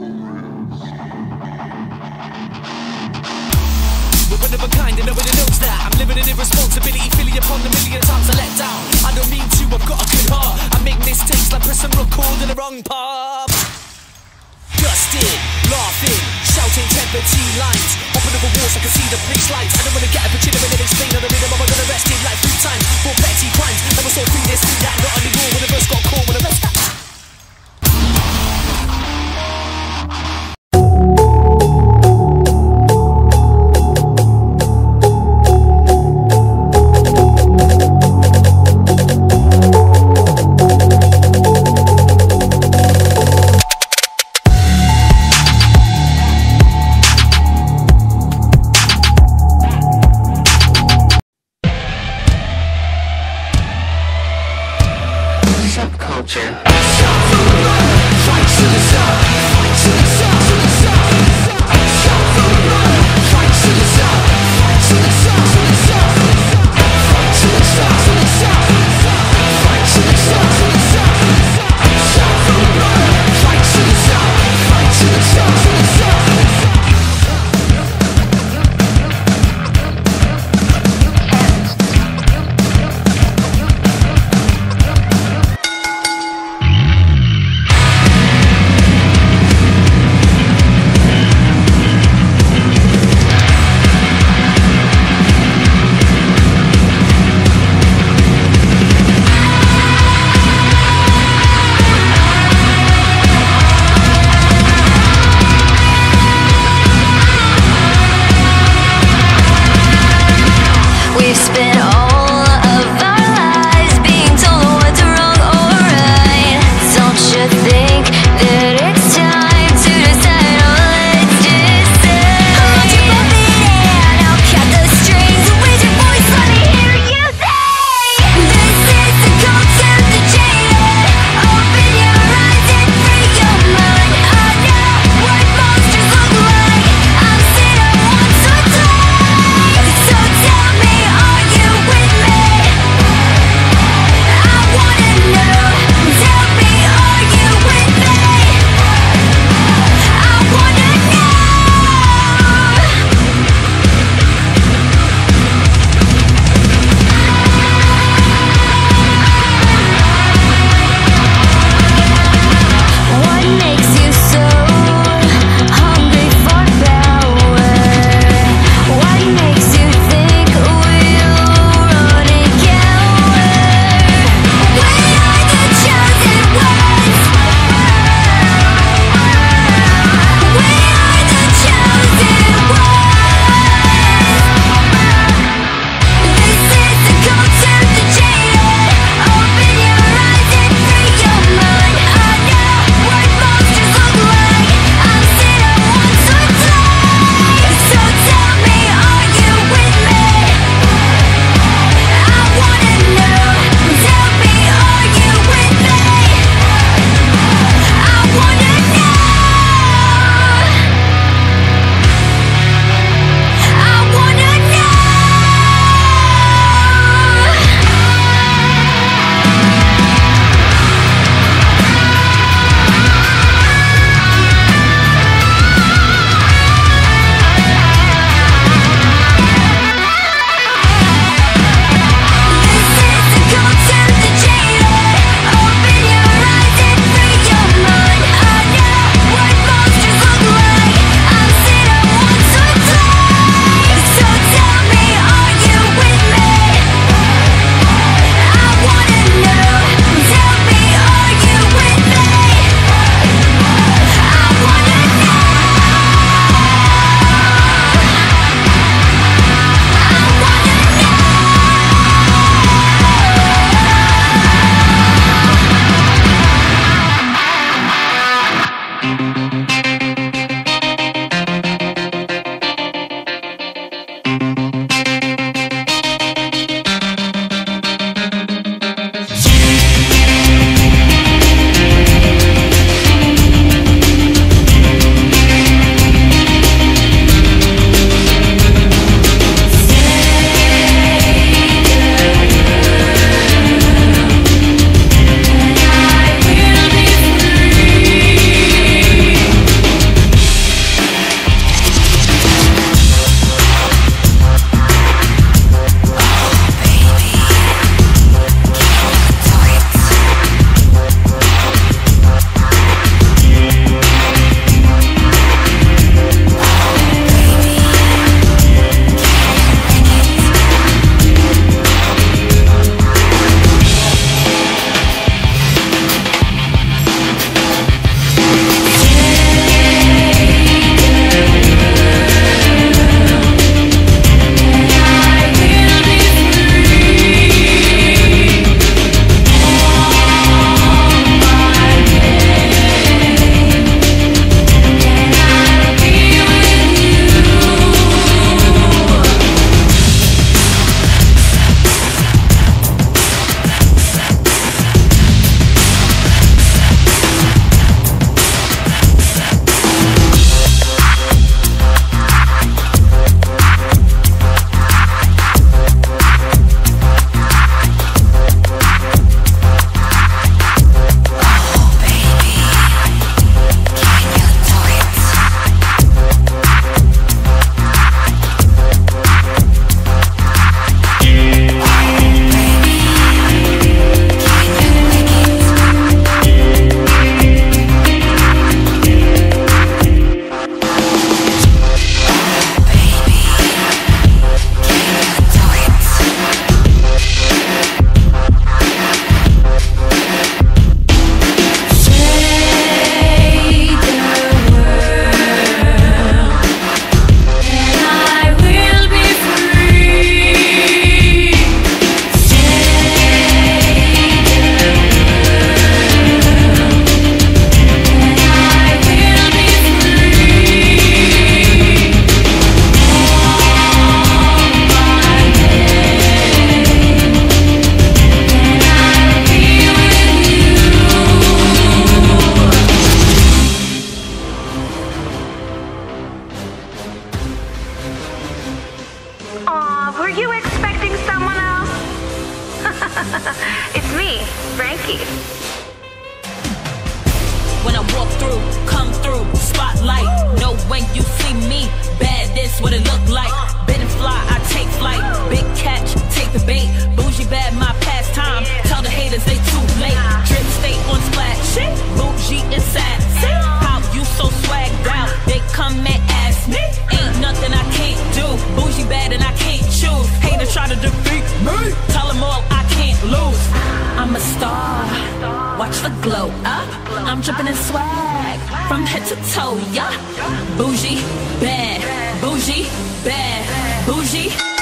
We're one of a kind and nobody knows that. I'm living in irresponsibility, feeling upon the million times I let down. I don't mean to, I've got a good heart. I make mistakes like pressing record in the wrong part Dusted, laughing, shouting temper T lines Hopping over walls, I can see the police lights. I don't wanna get up and chill a minute, explain on the rhythm. I'm gonna rest arrested like three times for petty crimes. Never saw free this, free that, not anymore. When the first got caught, when I first When I walk through, come through, spotlight. Know when you see me, bad this what it look like. Been fly, I take flight. Big catch, Watch the glow up. I'm dripping in swag from head to toe, yeah. Bougie, bad, bougie, bad, bougie.